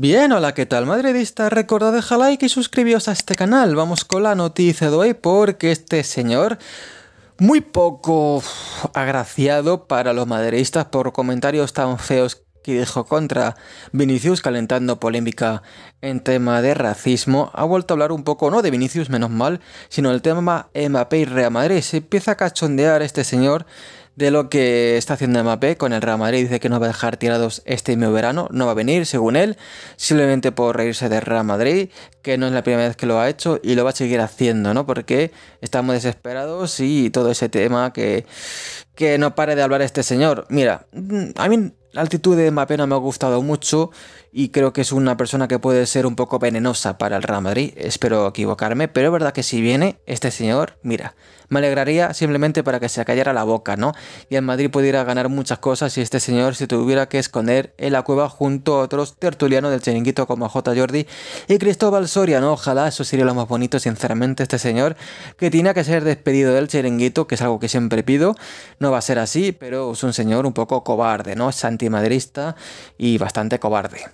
Bien, hola, ¿qué tal madridista? Recordad dejar like y suscribíos a este canal. Vamos con la noticia de hoy porque este señor, muy poco agraciado para los madridistas por comentarios tan feos que dijo contra Vinicius, calentando polémica en tema de racismo, ha vuelto a hablar un poco, no de Vinicius, menos mal, sino del tema Mbappé y Real Madrid. Se empieza a cachondear este señor de lo que está haciendo Mbappé con el Real Madrid. Dice que no va a dejar tirados este mismo verano, no va a venir, según él, simplemente por reírse del Real Madrid, que no es la primera vez que lo ha hecho y lo va a seguir haciendo, ¿no? Porque estamos desesperados y todo ese tema que, que no pare de hablar este señor. Mira, a mí la altitud de Mbappé no me ha gustado mucho y creo que es una persona que puede ser un poco venenosa para el Real Madrid. Espero equivocarme, pero es verdad que si viene este señor, mira, me alegraría simplemente para que se callara la boca, ¿no? Y el Madrid pudiera ganar muchas cosas si este señor se tuviera que esconder en la cueva junto a otros tertulianos del chiringuito como J. Jordi y Cristóbal Soria, ¿no? Ojalá eso sería lo más bonito, sinceramente, este señor que tiene que ser despedido del chiringuito, que es algo que siempre pido. No va a ser así, pero es un señor un poco cobarde, ¿no? Es antimadrista y bastante cobarde.